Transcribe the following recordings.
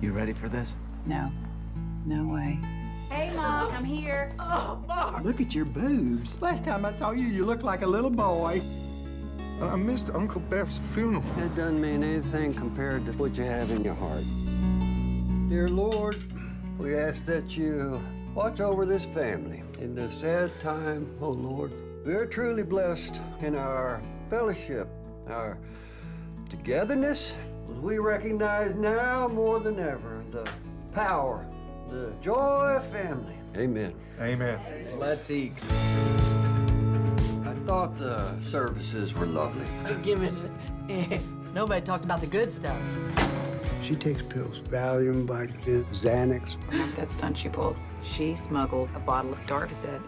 You ready for this? No. No way. Hey, Mom, I'm here. Oh, Mark. Look at your boobs. Last time I saw you, you looked like a little boy. I missed Uncle Bev's funeral. That doesn't mean anything compared to what you have in your heart. Dear Lord, we ask that you watch over this family in this sad time, oh Lord. We are truly blessed in our fellowship, our togetherness. We recognize now more than ever the power, the joy of family. Amen. Amen. Let's eat. I thought the services were lovely. Give it. Nobody talked about the good stuff. She takes pills, Valium, Vicodin, Xanax. Remember that stunt she pulled? She smuggled a bottle of Darvocet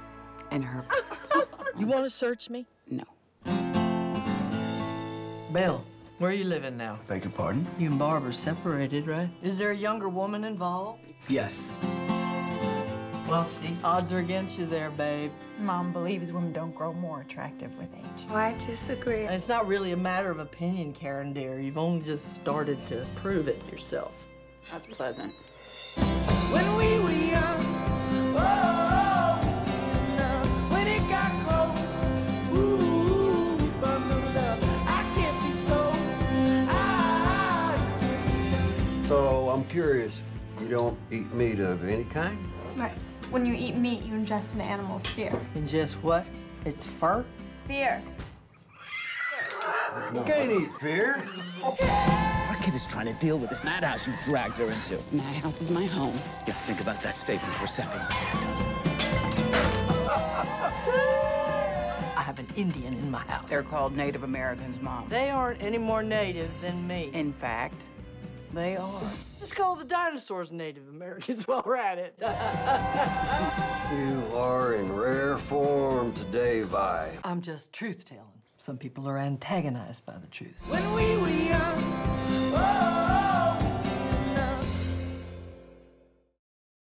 in her. You want to search me? No. Bill, where are you living now? Beg your pardon? You and Barb are separated, right? Is there a younger woman involved? Yes. Well, see, odds are against you there, babe. Mom believes women don't grow more attractive with age. Oh, I disagree. And it's not really a matter of opinion, Karen, dear. You've only just started to prove it yourself. That's pleasant. I'm curious, you don't eat meat of any kind? Right. When you eat meat, you ingest an animal's fear. Ingest what? It's fur? Fear. You can't eat fear. Our kid is trying to deal with this madhouse you've dragged her into. This madhouse is my home. Yeah, think about that statement for a second. I have an Indian in my house. They're called Native Americans, Mom. They aren't any more native than me. In fact, they are. Just call the dinosaurs Native Americans while we're at it. You are in rare form today, Vi. I'm just truth telling. Some people are antagonized by the truth. When we were young, oh.